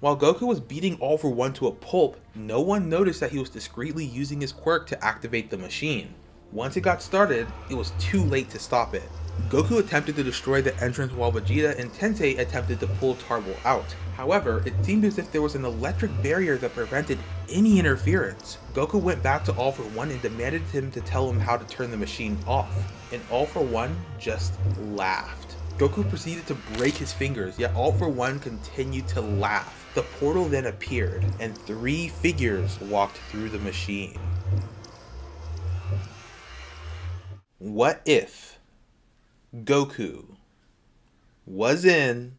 While Goku was beating All for One to a pulp, no one noticed that he was discreetly using his quirk to activate the machine. Once it got started, it was too late to stop it. Goku attempted to destroy the entrance while Vegeta and Tensei attempted to pull Tarble out. However, it seemed as if there was an electric barrier that prevented any interference. Goku went back to All for One and demanded him to tell him how to turn the machine off, and All for One just laughed. Goku proceeded to break his fingers, yet All for One continued to laugh. The portal then appeared, and three figures walked through the machine. What if Goku was in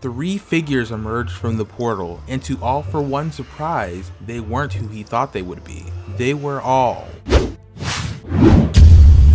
Three figures emerged from the portal, and to all for one surprise, they weren't who he thought they would be. They were all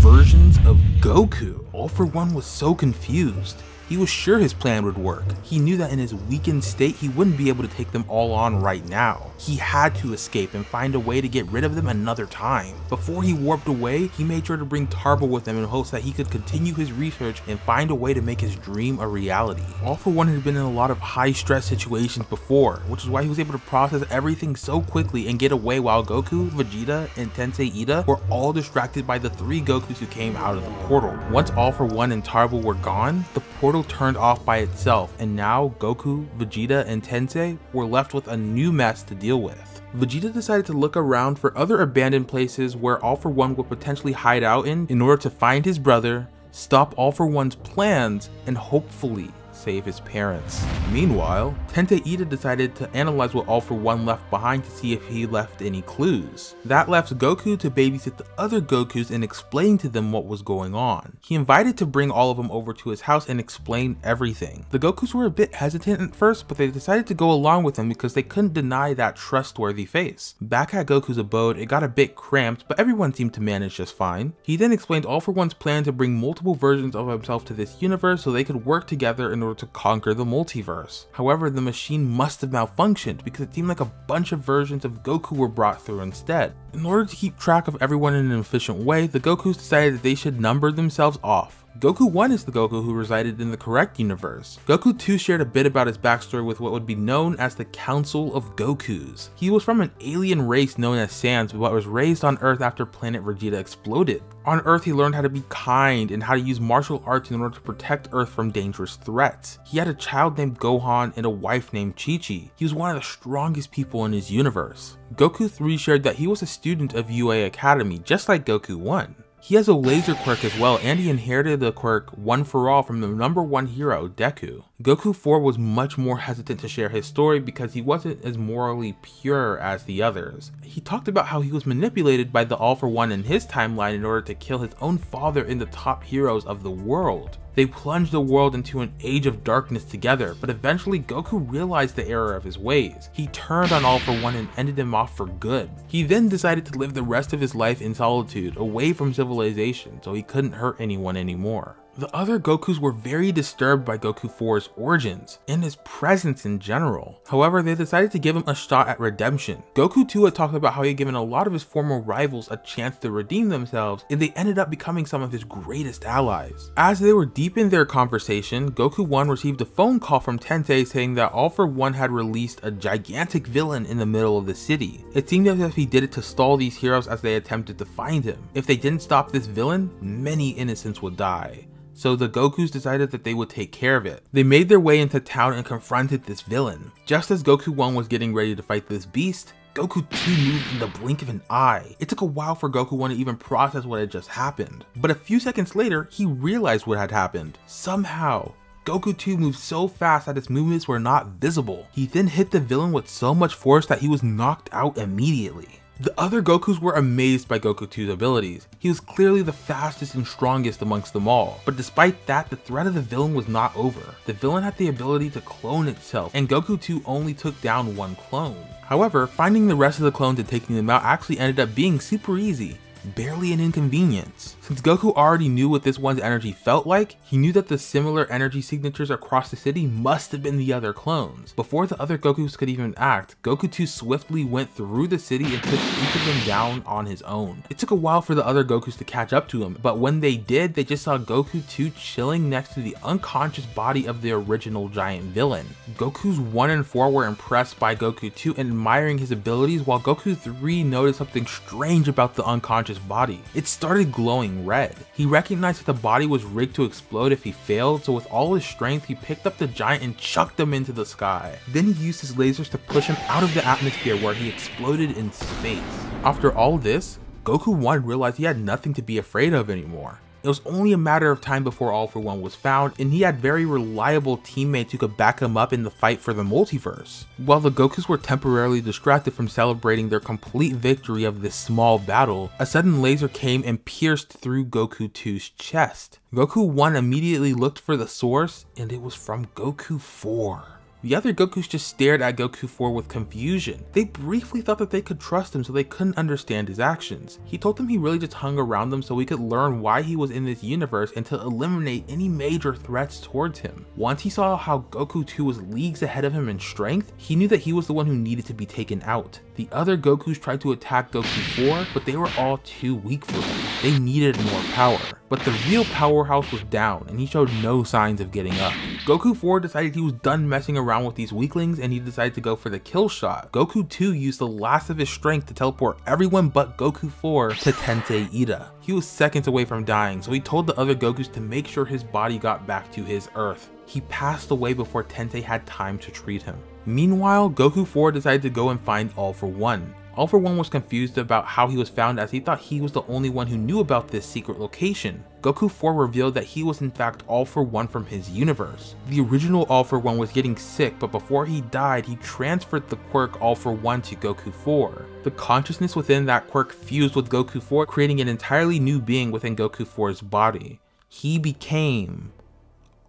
versions of Goku. All for one was so confused. He was sure his plan would work. He knew that in his weakened state, he wouldn't be able to take them all on right now. He had to escape and find a way to get rid of them another time. Before he warped away, he made sure to bring Tarble with him in hopes that he could continue his research and find a way to make his dream a reality. All for One had been in a lot of high stress situations before, which is why he was able to process everything so quickly and get away while Goku, Vegeta, and Tensei Ida were all distracted by the three Gokus who came out of the portal. Once All for One and Tarble were gone, the portal turned off by itself and now Goku, Vegeta, and Tensei were left with a new mess to deal with. Vegeta decided to look around for other abandoned places where All For One would potentially hide out in in order to find his brother, stop All For One's plans, and hopefully save his parents. Meanwhile, Tensei Ida decided to analyze what All For One left behind to see if he left any clues. That left Goku to babysit the other Gokus and explain to them what was going on. He invited to bring all of them over to his house and explain everything. The Gokus were a bit hesitant at first, but they decided to go along with him because they couldn't deny that trustworthy face. Back at Goku's abode, it got a bit cramped, but everyone seemed to manage just fine. He then explained All For One's plan to bring multiple versions of himself to this universe so they could work together in order to conquer the multiverse. However, the machine must have malfunctioned because it seemed like a bunch of versions of Goku were brought through instead. In order to keep track of everyone in an efficient way, the Gokus decided that they should number themselves off. Goku 1 is the Goku who resided in the correct universe. Goku 2 shared a bit about his backstory with what would be known as the Council of Gokus. He was from an alien race known as Saiyans but was raised on Earth after planet Vegeta exploded. On Earth he learned how to be kind and how to use martial arts in order to protect Earth from dangerous threats. He had a child named Gohan and a wife named Chi-Chi. He was one of the strongest people in his universe. Goku 3 shared that he was a student of UA Academy just like Goku 1. He has a laser quirk as well, and he inherited the quirk One For All from the number one hero, Deku. Goku 4 was much more hesitant to share his story because he wasn't as morally pure as the others. He talked about how he was manipulated by the All For One in his timeline in order to kill his own father and the top heroes of the world. They plunged the world into an age of darkness together, but eventually Goku realized the error of his ways. He turned on All For One and ended him off for good. He then decided to live the rest of his life in solitude, away from civilization, so he couldn't hurt anyone anymore. The other Gokus were very disturbed by Goku 4's origins, and his presence in general. However, they decided to give him a shot at redemption. Goku 2 had talked about how he had given a lot of his former rivals a chance to redeem themselves, and they ended up becoming some of his greatest allies. As they were deep in their conversation, Goku 1 received a phone call from Tensei saying that All For One had released a gigantic villain in the middle of the city. It seemed as if he did it to stall these heroes as they attempted to find him. If they didn't stop this villain, many innocents would die so the Gokus decided that they would take care of it. They made their way into town and confronted this villain. Just as Goku 1 was getting ready to fight this beast, Goku 2 moved in the blink of an eye. It took a while for Goku 1 to even process what had just happened. But a few seconds later, he realized what had happened. Somehow, Goku 2 moved so fast that his movements were not visible. He then hit the villain with so much force that he was knocked out immediately. The other Gokus were amazed by Goku 2's abilities. He was clearly the fastest and strongest amongst them all, but despite that, the threat of the villain was not over. The villain had the ability to clone itself, and Goku 2 only took down one clone. However, finding the rest of the clones and taking them out actually ended up being super easy. Barely an inconvenience. Since Goku already knew what this one's energy felt like, he knew that the similar energy signatures across the city must have been the other clones. Before the other Gokus could even act, Goku 2 swiftly went through the city and took each of them down on his own. It took a while for the other Gokus to catch up to him, but when they did, they just saw Goku 2 chilling next to the unconscious body of the original giant villain. Goku's 1 and 4 were impressed by Goku 2 and admiring his abilities, while Goku 3 noticed something strange about the unconscious body. It started glowing red. He recognized that the body was rigged to explode if he failed, so with all his strength, he picked up the giant and chucked him into the sky. Then he used his lasers to push him out of the atmosphere where he exploded in space. After all this, Goku 1 realized he had nothing to be afraid of anymore. It was only a matter of time before All For One was found, and he had very reliable teammates who could back him up in the fight for the multiverse. While the Gokus were temporarily distracted from celebrating their complete victory of this small battle, a sudden laser came and pierced through Goku 2's chest. Goku 1 immediately looked for the source, and it was from Goku 4. The other Gokus just stared at Goku 4 with confusion. They briefly thought that they could trust him so they couldn't understand his actions. He told them he really just hung around them so he could learn why he was in this universe and to eliminate any major threats towards him. Once he saw how Goku 2 was leagues ahead of him in strength, he knew that he was the one who needed to be taken out. The other Gokus tried to attack Goku 4, but they were all too weak for him. They needed more power. But the real powerhouse was down, and he showed no signs of getting up. Goku 4 decided he was done messing around with these weaklings, and he decided to go for the kill shot. Goku 2 used the last of his strength to teleport everyone but Goku 4 to Tensei Ida. He was seconds away from dying, so he told the other Gokus to make sure his body got back to his Earth. He passed away before Tensei had time to treat him. Meanwhile, Goku 4 decided to go and find All For One. All For One was confused about how he was found as he thought he was the only one who knew about this secret location. Goku 4 revealed that he was in fact All For One from his universe. The original All For One was getting sick, but before he died, he transferred the quirk All For One to Goku 4. The consciousness within that quirk fused with Goku 4, creating an entirely new being within Goku 4's body. He became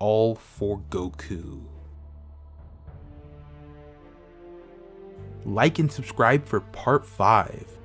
All For Goku. Like and subscribe for part 5.